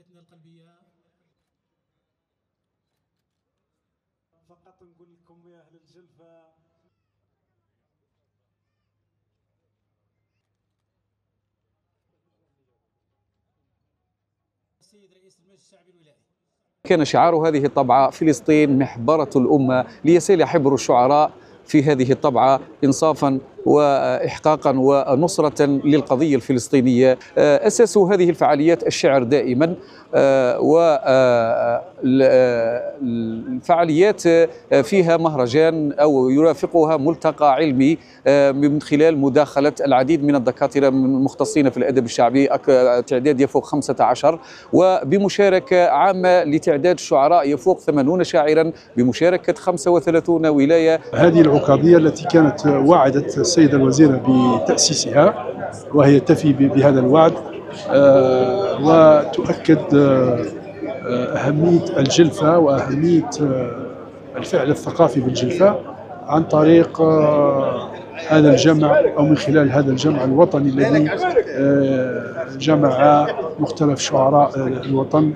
القلبية. فقط نقول لكم يا أهل الجلفة. السيد رئيس المجلس الشعبي الولائي كان شعار هذه الطبعة فلسطين محبرة الأمة ليسيل حبر الشعراء في هذه الطبعة إنصافا وإحقاقا ونصرة للقضية الفلسطينية. أساس هذه الفعاليات الشعر دائما والفعاليات فيها مهرجان أو يرافقها ملتقى علمي من خلال مداخلة العديد من الدكاترة المختصين في الأدب الشعبي. تعداد يفوق 15 وبمشاركة عامة لتعداد شعراء يفوق 80 شاعرا بمشاركة 35 ولاية. هذه العكاظية التي كانت وعدت السيدة الوزيرة بتأسيسها وهي تفي بهذا الوعد آه، وتؤكد آه، آه، أهمية الجلفة وأهمية آه، الفعل الثقافي بالجلفة عن طريق آه، هذا الجمع أو من خلال هذا الجمع الوطني الذي آه، جمع مختلف شعراء آه، الوطن.